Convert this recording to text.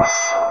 off.